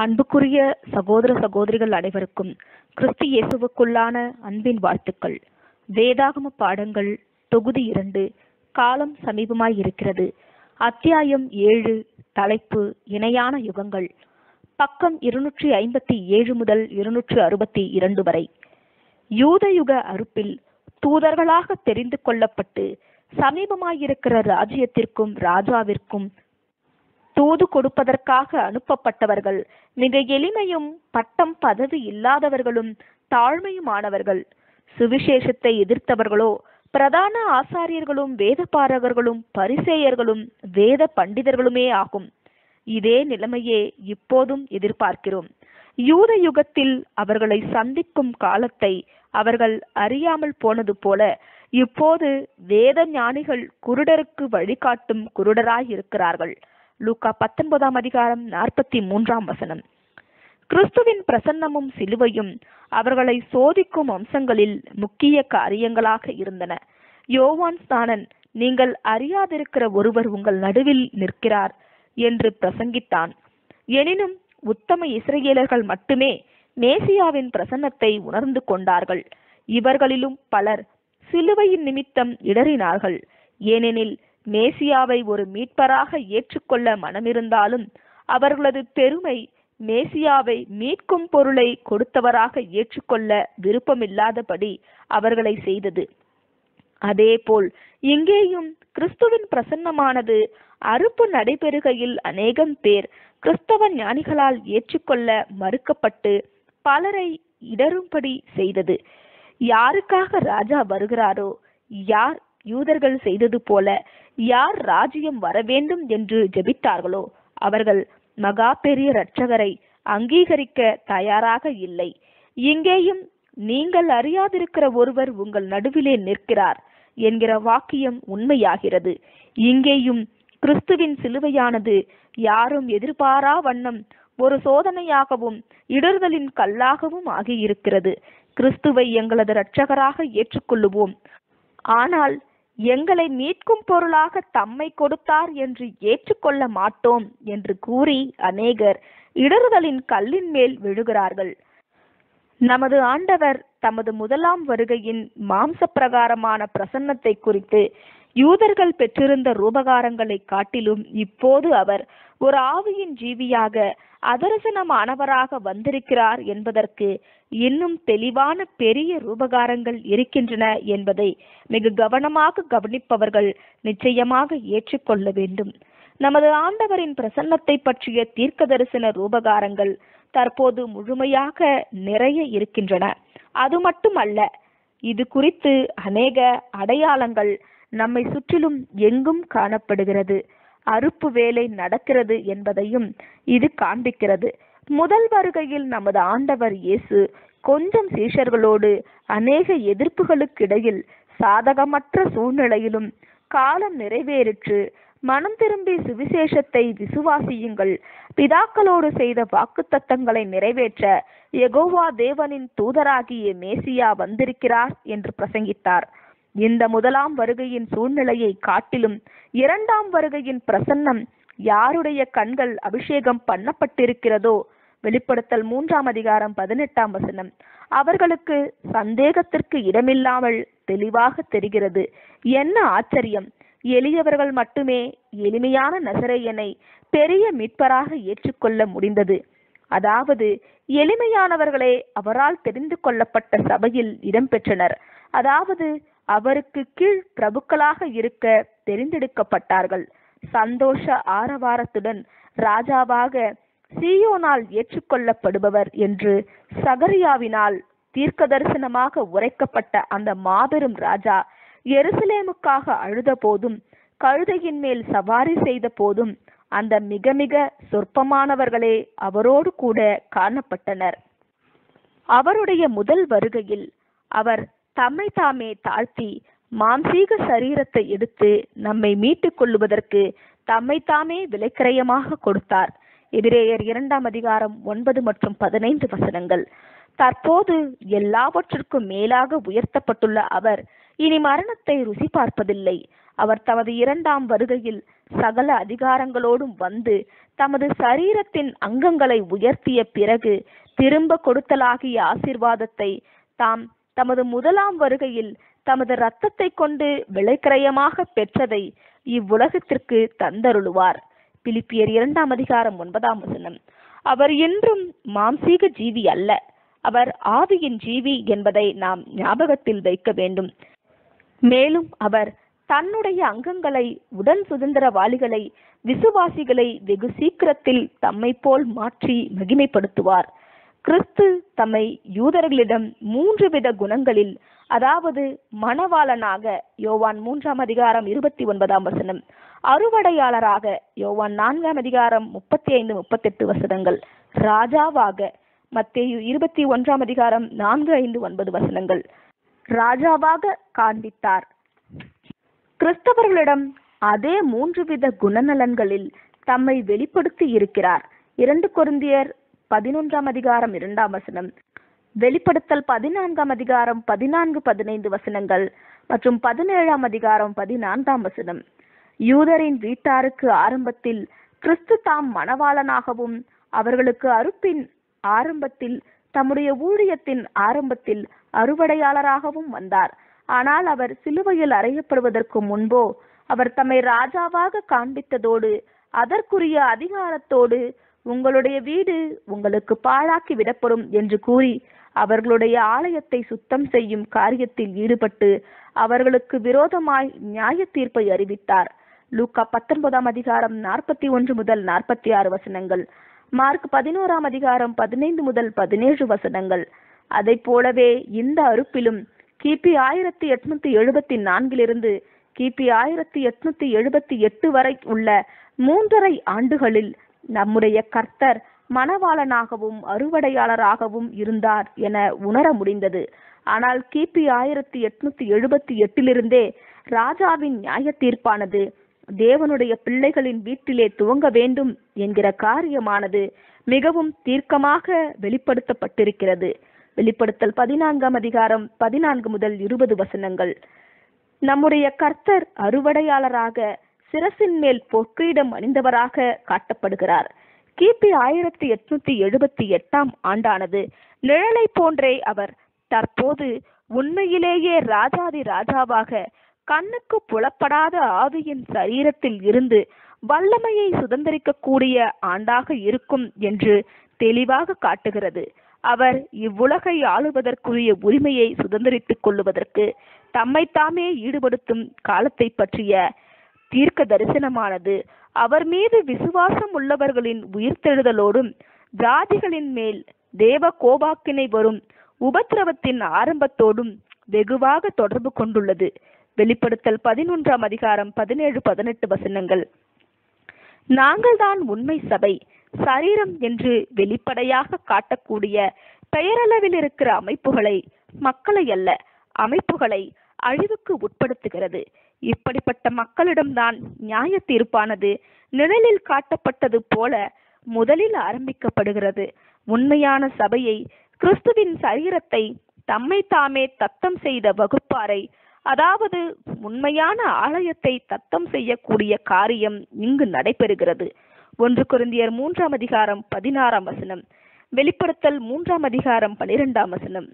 அன்புக்குரிய சகோதர சகோதரிகள் அனைவருக்கும் கிறிஸ்து இயேசுவுக்குள்ளான அன்பின் வாழ்த்துக்கள். வேதாகம பாடங்கள் தொகுதி இரண்டு காலம் சமீபமாய் இருக்கிறது. அத்தியாயம் ஏழு தலைப்பு இணையான யுகங்கள். பக்கம் இருநூற்றி ஐம்பத்தி ஏழு முதல் இருநூற்று அறுபத்தி இரண்டு வரை. யூதயுக அறுப்பில் தூதர்களாக தெரிந்து கொள்ளப்பட்டு சமீபமாயிருக்கிற ராஜ்யத்திற்கும் ராஜாவிற்கும் தூது கொடுப்பதற்காக அனுப்பப்பட்டவர்கள். மிக எளிமையும் பட்டம் பதவி இல்லாதவர்களும் தாழ்மையுமானவர்கள். சுவிசேஷத்தை எதிர்த்தவர்களோ பிரதான ஆசாரியர்களும் வேதபாரகர்களும் பரிசேயர்களும் வேத பண்டிதர்களுமே ஆகும். இதே நிலைமையே இப்போதும் எதிர்பார்க்கிறோம். யூத யுகத்தில் அவர்களை சந்திக்கும் காலத்தை அவர்கள் அறியாமல் போனது போல இப்போது வேத ஞானிகள் குருடருக்கு வழிகாட்டும் குருடராய் இருக்கிறார்கள் லூக்கா பத்தொன்பதாம் அதிகாரம் நாற்பத்தி மூன்றாம் வசனம். கிறிஸ்துவின் பிரசன்னமும் சிலுவையும் அவர்களை சோதிக்கும் அம்சங்களில் முக்கிய காரியங்களாக இருந்தன. யோவான் ஸ்தானன் நீங்கள் அறியாதிருக்கிற ஒருவர் உங்கள் நடுவில் நிற்கிறார் என்று பிரசங்கித்தான். எனினும் உத்தம இஸ்ரேலர்கள் மட்டுமே மேசியாவின் பிரசன்னத்தை உணர்ந்து கொண்டார்கள். இவர்களிலும் பலர் சிலுவையின் நிமித்தம் இடறினார்கள். ஏனெனில் மேசியாவை ஒரு மீட்பராக ஏற்றுக்கொள்ள மனமிருந்தாலும் அவர்களது பெருமை மேசியாவை மீட்கும் பொருளை கொடுத்தவராக ஏற்றுக்கொள்ள விருப்பமில்லாதபடி அவர்களை செய்தது. அதேபோல் இங்கேயும் கிறிஸ்துவின் பிரசன்னமானது அறுப்பு நடைபெறுகையில் அநேகம் பேர் கிறிஸ்தவ ஞானிகளால் ஏற்றுக்கொள்ள மறுக்கப்பட்டு பலரை இடரும்படி செய்தது. யாருக்காக ராஜா வருகிறாரோ யார் யூதர்கள் செய்தது போல யார் ராஜ்யம் வர வேண்டும் என்று ஜெபித்தார்களோ அவர்கள் மகா பெரிய இரட்சகரை அங்கீகரிக்க தயாராக இல்லை. இங்கேயும் நீங்கள் அறியாதிருக்கிற ஒருவர் உங்கள் நடுவிலே நிற்கிறார் என்கிற வாக்கியம் உண்மையாகிறது. இங்கேயும் கிறிஸ்துவின் சிலுவையானது யாரும் எதிர்பாரா வண்ணம் ஒரு சோதனையாகவும் இடர்தலின் கல்லாகவும் ஆகியிருக்கிறது. கிறிஸ்துவை எங்களது இரட்சகராக ஏற்றுக்கொள்ளுவோம். ஆனால் எங்களை மீட்கும் பொருளாக தம்மை கொடுத்தார் என்று ஏற்றுக்கொள்ள மாட்டோம் என்று கூறி அநேகர் இடறுதலின் கல்லின் மேல் விழுகிறார்கள். நமது ஆண்டவர் தமது முதலாம் வருகையின் மாம்ச பிரகாரமான பிரசன்னத்தை குறித்து யூதர்கள் பெற்றிருந்த ரூபகாரங்களை காட்டிலும் இப்போது அவர் ஒரு ஆவியின் ஜீவியாக அதரசனமானவராக வந்திருக்கிறார் என்பதற்கு இன்னும் தெளிவான பெரிய ரூபகாரங்கள் இருக்கின்றன என்பதை மிக கவனமாக கவனிப்பவர்கள் நிச்சயமாக ஏற்றுக்கொள்ள வேண்டும். நமது ஆண்டவரின் பிரசன்னத்தை பற்றிய தீர்க்க தரிசன ரூபகாரங்கள் தற்போது முழுமையாக நிறைய இருக்கின்றன. அது மட்டுமல்ல இது குறித்து அநேக அடையாளங்கள் நம்மை சுற்றிலும் எங்கும் காணப்படுகிறது. அறுப்பு வேலை நடக்கிறது என்பதையும் இது காண்பிக்கிறது. முதல் வருகையில் நமது ஆண்டவர் இயேசு கொஞ்சம் சீஷர்களோடு அநேக எதிர்ப்புகளுக்கிடையில் சாதகமற்ற சூழ்நிலையிலும் காலம் நிறைவேறிற்று. மனம் திரும்பி சுவிசேஷத்தை விசுவாசியுங்கள். பிதாக்களோடு செய்த வாக்குத்தத்தங்களை நிறைவேற்ற எகோவா தேவனின் தூதராகிய மேசியா வந்திருக்கிறார் என்று பிரசங்கித்தார். இந்த முதலாம் வருகையின் சூழ்நிலையை காட்டிலும் இரண்டாம் வருகையின் பிரசன்னம் யாருடைய கண்கள் அபிஷேகம் பண்ணப்பட்டிருக்கிறதோ? வெளிப்படுத்தல் மூன்றாம் அதிகாரம் பதினெட்டாம் வசனம். அவர்களுக்கு சந்தேகத்திற்கு இடமில்லாமல் தெளிவாக தெரிகிறது. என்ன ஆச்சரியம்! எளியவர்கள் மட்டுமே எளிமையான நசரையனை பெரிய மீட்பராக ஏற்றுக்கொள்ள முடிந்தது. அதாவது எளிமையானவர்களே அவரால் தெரிந்து கொள்ளப்பட்ட சபையில் இடம்பெற்றனர். அதாவது அவருக்கு கீழ் பிரபுக்களாக இருக்க தெரிந்தெடுக்கப்பட்டார்கள். சந்தோஷ ஆரவாரத்துடன் ராஜாவாக சீயோனால் ஏற்றுக்கொள்ளப்படுபவர் என்று சகரியாவினால் தீர்க்க தரிசனமாக உரைக்கப்பட்ட அந்த மாபெரும் ராஜா எருசலேமுக்காக அழுத போதும் கழுதையின் மேல் சவாரி செய்த போதும் அந்த மிக மிக சொற்பமானவர்களே அவரோடு கூட காணப்பட்டனர். அவருடைய முதல் வருகையில் அவர் தம்மை தாமே தாழ்த்தி மாம்சீக சரீரத்தை எடுத்து நம்மை மீட்டுக் கொள்ளுவதற்கு தம்மை தாமே விலைக்கிரயமாக கொடுத்தார். எபிரேயர் இரண்டாம் அதிகாரம் ஒன்பது மற்றும் பதினைந்து வசனங்கள். தற்போது எல்லாவற்றிற்கும் மேலாக உயர்த்தப்பட்டுள்ள அவர் இனி மரணத்தை ருசி பார்ப்பதில்லை. அவர் தமது இரண்டாம் வருகையில் சகல அதிகாரங்களோடும் வந்து தமது சரீரத்தின் அங்கங்களை உயர்த்திய பிறகு திரும்ப கொடுத்தலாகிய ஆசீர்வாதத்தை தாம் தமது முதலாம் வருகையில் தமது இரத்தத்தை கொண்டு விலைக்கிரயமாக பெற்றதை இவ்வுலகத்திற்கு தந்தருளுவார். பிலிப்பியர் இரண்டாம் அதிகாரம் ஒன்பதாம் வசனம். அவர் என்றும் மாம்சீக ஜீவி அல்ல. அவர் ஆவியின் ஜீவி என்பதை நாம் ஞாபகத்தில் வைக்க வேண்டும். மேலும் அவர் தன்னுடைய அங்கங்களை உடன் சுதந்திரவாளிகளை விசுவாசிகளை வெகு சீக்கிரத்தில் தம்மை போல் மாற்றி மகிமைப்படுத்துவார். கிறிஸ்து தம்மை யூதர்களிடம் மூன்று வித குணங்களில் அதாவது மணவாளனாக யோவான் மூன்றாம் அதிகாரம் இருபத்தி ஒன்பதாம் வசனம் அறுவடையாளராக யோவான் நான்காம் அதிகாரம் முப்பத்தி ஐந்து முப்பத்தெட்டு வசனங்கள் ராஜாவாக மத்தேயு இருபத்தி ஒன்றாம் அதிகாரம் நான்கு ஐந்து ஒன்பது வசனங்கள். ராஜாவாக காண்பித்தார். கிறிஸ்தவர்களிடம் அதே மூன்று வித குணநலன்களில் தம்மை வெளிப்படுத்தி இருக்கிறார். இரண்டு குருந்தியர் பதினொன்றாம் அதிகாரம் இரண்டாம் வசனம். வெளிப்படுத்தல் பதினான்காம் அதிகாரம் பதினான்கு பதினைந்து வசனங்கள் மற்றும் பதினேழாம் அதிகாரம் பதினான்காம் வசனம். யூதரின் வீட்டாருக்கு ஆரம்பத்தில் கிறிஸ்து தாம் மணவாளனாகவும் அவர்களுக்கு அறுப்பின் ஆரம்பத்தில் தம்முடைய ஊழியத்தின் ஆரம்பத்தில் அறுவடையாளராகவும் வந்தார். ஆனால் அவர் சிலுவையில் அறையப்படுவதற்கு முன்போ அவர் தம்மை ராஜாவாக காண்பித்ததோடு அதற்குரிய அதிகாரத்தோடு உங்களுடைய வீடு உங்களுக்கு பாழாக்கி விடப்படும் என்று கூறி அவர்களுடைய ஆலயத்தை சுத்தம் செய்யும் காரியத்தில் ஈடுபட்டு அவர்களுக்கு விரோதமாய் நியாய தீர்ப்பை அறிவித்தார். லூக்கா பத்தொன்பதாம் அதிகாரம் நாற்பத்தி ஒன்று முதல் நாற்பத்தி ஆறு வசனங்கள். மார்க் பதினோராம் அதிகாரம் பதினைந்து முதல் பதினேழு வசனங்கள். அதை போலவே இந்த அறுப்பிலும் கிபி ஆயிரத்தி எட்நூத்தி எழுபத்தி நான்கிலிருந்து கிபி ஆயிரத்தி எட்நூத்தி எழுபத்தி எட்டு வரை உள்ள மூன்றரை ஆண்டுகளில் நம்முடைய கர்த்தர் மணவாளனாகவும் அறுவடையாளராகவும் இருந்தார் என உணர முடிந்தது. ஆனால் கிபி ஆயிரத்தி எட்நூத்தி எழுபத்தி எட்டிலிருந்தே ராஜாவின் நியாய தீர்ப்பானது தேவனுடைய பிள்ளைகளின் வீட்டிலே துவங்க வேண்டும் என்கிற காரியமானது மிகவும் தீர்க்கமாக வெளிப்படுத்தப்பட்டிருக்கிறது. வெளிப்படுத்தல் பதினான்காம் அதிகாரம் பதினான்கு முதல் இருபது வசனங்கள். நம்முடைய கர்த்தர் அறுவடையாளராக சிரசின் மேல் பொற்கிரீடம் அணிந்தவராக காட்டப்படுகிறார். கிபி ஆயிரத்தி எட்நூத்தி எழுபத்தி எட்டாம் ஆண்டானது நிழலை போன்றே அவர் தற்போது உண்மையிலேயே ராஜாதி ராஜாவாக கண்ணுக்கு புலப்படாத ஆவியின் சரீரத்தில் இருந்து வல்லமையை சுதந்திரிக்கக்கூடிய ஆண்டாக இருக்கும் என்று தெளிவாக காட்டுகிறது. அவர் இவ்வுலகை ஆளுவதற்குரிய உரிமையை சுதந்திரித்துக் கொள்ளுவதற்கு தம்மைத்தாமே ஈடுபடுத்தும் காலத்தை பற்றிய தீர்க்க தரிசனமானது அவர் மீது விசுவாசம் உள்ளவர்களின் உயிர்த்தெழுதலோடும் ஜாதிகளின் மேல் தேவ கோபாக்கினை வரும் உபத்திரவத்தின் ஆரம்பத்தோடும் வெகுவாக தொடர்பு கொண்டுள்ளது. வெளிப்படுத்தல் பதினொன்றாம் அதிகாரம் பதினேழு பதினெட்டு வசனங்கள். நாங்கள்தான் உண்மை சபை சரீரம் என்று வெளிப்படையாக காட்டக்கூடிய பெயரளவில் இருக்கிற அமைப்புகளை மக்களை அல்ல அமைப்புகளை அழிவுக்கு உட்படுத்துகிறது. இப்படிப்பட்ட மக்களிடம்தான் நியாய தீர்ப்பானது நிழலில் காட்டப்பட்டது போல முதலில் ஆரம்பிக்கப்படுகிறது. உண்மையான சபையை கிறிஸ்துவின் சரீரத்தை தம்மை தாமே தத்தம் செய்த வகுப்பாரை அதாவது உண்மையான ஆலயத்தை தத்தம் செய்யக்கூடிய காரியம் இங்கு நடைபெறுகிறது. ஒன்று குருந்தியர் மூன்றாம் அதிகாரம் பதினாறாம் வசனம் வெளிப்படுத்தல் மூன்றாம் அதிகாரம் பனிரெண்டாம் வசனம்.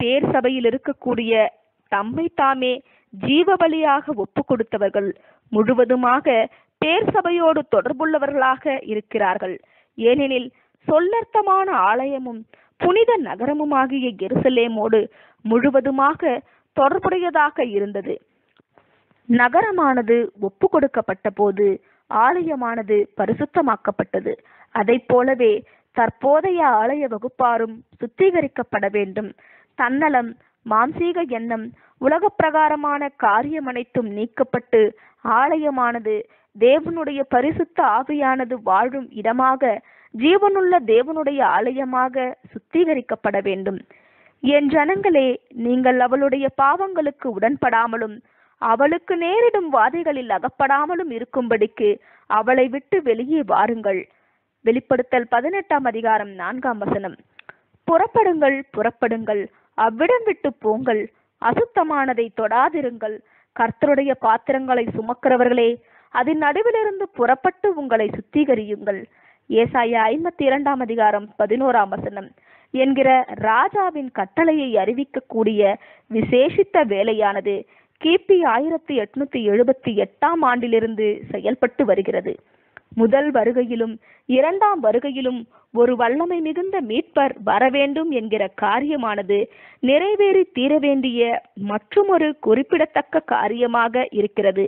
பேர் சபையில் இருக்கக்கூடிய தம்மை தாமே ஜீவபலியாக ஒப்பு கொடுத்தவர்கள் முழுவதுமாக பேர் சபையோடு தொடர்புள்ளவர்களாக இருக்கிறார்கள். ஏனெனில் சொல்லர்த்தமான ஆலயமும் புனித நகரமுமாகிய எருசலேமோடு முழுவதுமாக தொடர்புடையதாக இருந்தது. நகரமானது ஒப்பு கொடுக்கப்பட்ட போது ஆலயமானது பரிசுத்தமாக்கப்பட்டது. அதை போலவே தற்போதைய ஆலய வகுப்பாரும் சுத்திகரிக்கப்பட வேண்டும். தன்னலம் மாம்சீக எண்ணம் உலக பிரகாரமான காரியம் அனைத்தும் நீக்கப்பட்டு ஆலயமானது தேவனுடைய பரிசுத்த ஆவியானது வாழும் இடமாக ஜீவனுள்ள தேவனுடைய ஆலயமாக சுத்திகரிக்கப்பட வேண்டும். என் ஜனங்களே நீங்கள் அவளுடைய பாவங்களுக்கு உடன்படாமலும் அவளுக்கு நேரிடும் வாதைகளில் அகப்படாமலும் இருக்கும்படிக்கு அவளை விட்டு வெளியே வாருங்கள். வெளிப்படுத்தல் பதினெட்டாம் அதிகாரம் நான்காம் வசனம். புறப்படுங்கள் புறப்படுங்கள். அவ்விடம் விட்டு போங்கள். அசுத்தமானதை தொடாதிருங்கள். கர்த்தருடைய பாத்திரங்களை சுமக்கிறவர்களே அதன் நடுவிலிருந்து புறப்பட்டு உங்களை சுத்திகரியுங்கள். ஏசாய ஐம்பத்தி இரண்டாம் அதிகாரம் பதினோராம் வசனம். என்கிற ராஜாவின் கட்டளையை அறிவிக்கக்கூடிய விசேஷித்த வேலையானது கிபி ஆயிரத்தி எட்நூத்தி எழுபத்தி எட்டாம் ஆண்டிலிருந்து செயல்பட்டு வருகிறது. முதல் வருகையிலும் இரண்டாம் வருகையிலும் ஒரு வல்லமை மிகுந்த மீட்பர் வரவேண்டும் என்கிற காரியமானது நிறைவேறி தீர வேண்டிய மற்றொரு குறிப்பிடத்தக்க காரியமாக இருக்கிறது.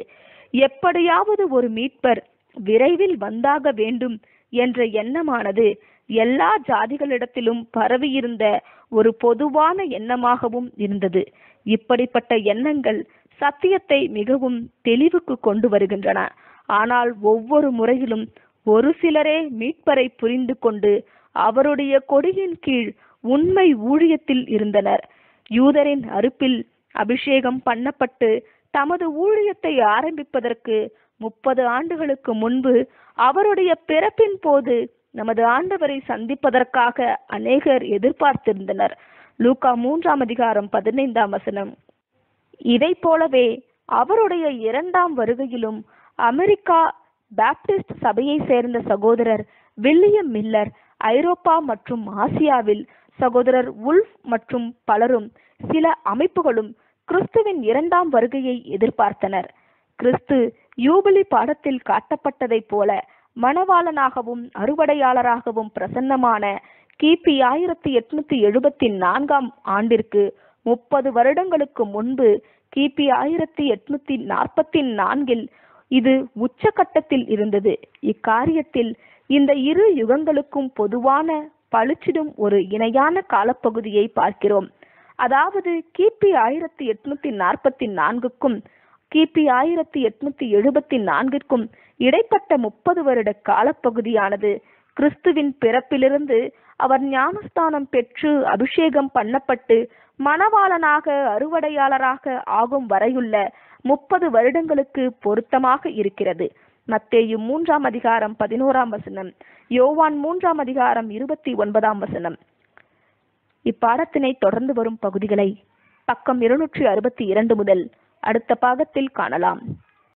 எப்படியாவது ஒரு மீட்பர் விரைவில் வந்தாக வேண்டும் என்ற எண்ணமானது எல்லா ஜாதிகளிடத்திலும் பரவியிருந்த ஒரு பொதுவான எண்ணமாகவும் இருந்தது. இப்படிப்பட்ட எண்ணங்கள் சத்தியத்தை மிகவும் தெளிவுக்கு கொண்டு வருகின்றன. ஆனால் ஒவ்வொரு முறையிலும் ஒரு சிலரே மீட்பரை புரிந்து கொண்டு அவருடைய கொடியின் கீழ் உண்மை ஊழியத்தில் இருந்தனர். யூதரின் அறுப்பில் அபிஷேகம் பண்ணப்பட்டு தமது ஊழியத்தை ஆரம்பிப்பதற்கு முப்பது ஆண்டுகளுக்கு முன்பு அவருடைய பிறப்பின் போது நமது ஆண்டவரை சந்திப்பதற்காக அநேகர் எதிர்பார்த்திருந்தனர். லூகா மூன்றாம் அதிகாரம் பதினைந்தாம் வசனம். இதை போலவே அவருடைய இரண்டாம் வருகையிலும் அமெரிக்கா பாப்டிஸ்ட் சபையை சேர்ந்த சகோதரர் வில்லியம் மில்லர் ஐரோப்பா மற்றும் ஆசியாவில் சகோதரர் உல்ஃப் மற்றும் பலரும் சில அமைப்புகளும் கிறிஸ்துவின் இரண்டாம் வருகையை எதிர்பார்த்தனர். கிறிஸ்து யூபிலி பாடத்தில் காட்டப்பட்டதைப் போல மணவாளனாகவும் அறுவடையாளராகவும் பிரசன்னமான கிபி ஆயிரத்தி எட்நூத்தி எழுபத்தி நான்காம் ஆண்டிற்கு முப்பது வருடங்களுக்கு முன்பு கிபி ஆயிரத்தி எட்நூத்தி நாற்பத்தி நான்கில் இது உச்சகட்டத்தில் இருந்தது. இக்காரியத்தில் இந்த இரு யுகங்களுக்கும் பொதுவான பளிச்சிடும் ஒரு இணையான காலப்பகுதியை பார்க்கிறோம். அதாவது கிபி ஆயிரத்தி எட்நூத்தி நாற்பத்தி நான்குக்கும் கிபி ஆயிரத்தி எட்நூத்தி எழுபத்தி நான்கிற்கும் இடைப்பட்ட முப்பது வருட காலப்பகுதியானது. கிறிஸ்துவின் பிறப்பிலிருந்து அவர் ஞானஸ்தானம் பெற்று அபிஷேகம் பண்ணப்பட்டு மணவாளனாக அறுவடையாளராக ஆகும் வரையுள்ள முப்பது வருடங்களுக்கு பொருத்தமாக இருக்கிறது. மத்தேயு மூன்றாம் அதிகாரம் பதினோராம் வசனம் யோவான் மூன்றாம் அதிகாரம் இருபத்தி ஒன்பதாம் வசனம். இப்பாடத்தினை தொடர்ந்து வரும் பகுதிகளை பக்கம் இருநூற்றி அறுபத்தி இரண்டு முதல் அடுத்த பாகத்தில் காணலாம்.